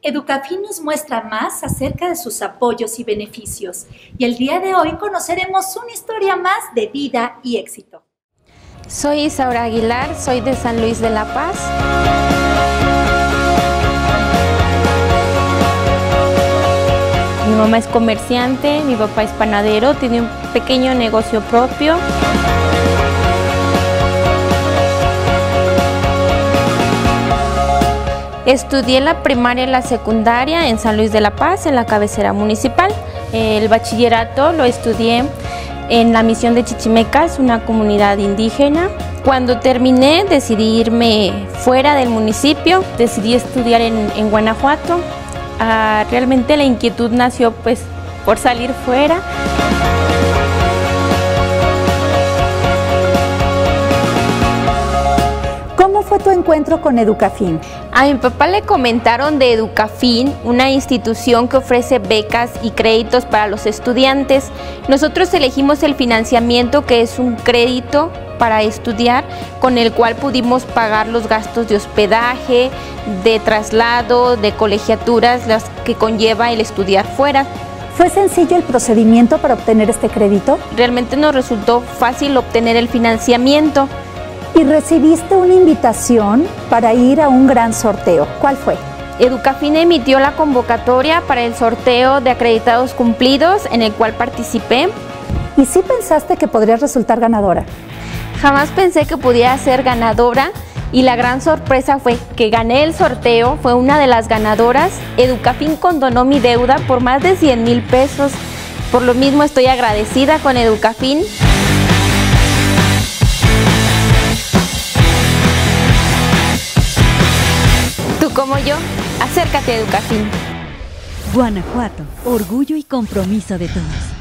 Educafin nos muestra más acerca de sus apoyos y beneficios y el día de hoy conoceremos una historia más de vida y éxito. Soy Isaura Aguilar, soy de San Luis de la Paz. Mi mamá es comerciante, mi papá es panadero, tiene un pequeño negocio propio. Estudié la primaria y la secundaria en San Luis de la Paz, en la cabecera municipal. El bachillerato lo estudié en la misión de Chichimecas, una comunidad indígena. Cuando terminé decidí irme fuera del municipio, decidí estudiar en, Guanajuato. Ah, realmente la inquietud nació pues por salir fuera. Fue tu encuentro con Educafin? A mi papá le comentaron de Educafin, una institución que ofrece becas y créditos para los estudiantes. Nosotros elegimos el financiamiento que es un crédito para estudiar con el cual pudimos pagar los gastos de hospedaje, de traslado, de colegiaturas, las que conlleva el estudiar fuera. ¿Fue sencillo el procedimiento para obtener este crédito? Realmente nos resultó fácil obtener el financiamiento y recibiste una invitación para ir a un gran sorteo. ¿Cuál fue? Educafine emitió la convocatoria para el sorteo de acreditados cumplidos en el cual participé. ¿Y sí pensaste que podrías resultar ganadora? Jamás pensé que pudiera ser ganadora y la gran sorpresa fue que gané el sorteo, fue una de las ganadoras. Educafin condonó mi deuda por más de 100 mil pesos. Por lo mismo estoy agradecida con Educafin. Como yo, acércate a Educafin. Guanajuato, orgullo y compromiso de todos.